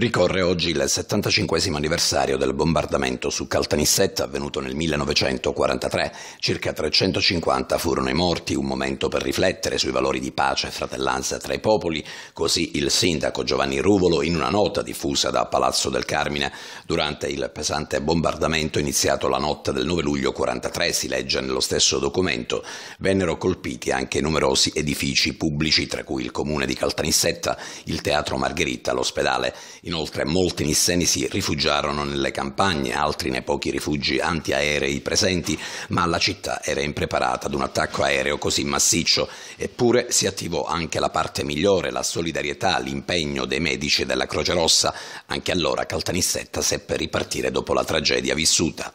Ricorre oggi il 75 anniversario del bombardamento su Caltanissetta avvenuto nel 1943. Circa 350 furono i morti, un momento per riflettere sui valori di pace e fratellanza tra i popoli, così il sindaco Giovanni Ruvolo in una nota diffusa da Palazzo del Carmine. Durante il pesante bombardamento iniziato la notte del 9 luglio 43, si legge nello stesso documento, vennero colpiti anche numerosi edifici pubblici, tra cui il comune di Caltanissetta, il Teatro Margherita, l'ospedale. Inoltre molti nisseni si rifugiarono nelle campagne, altri nei pochi rifugi antiaerei presenti, ma la città era impreparata ad un attacco aereo così massiccio. Eppure si attivò anche la parte migliore, la solidarietà, l'impegno dei medici della Croce Rossa. Anche allora Caltanissetta seppe ripartire dopo la tragedia vissuta.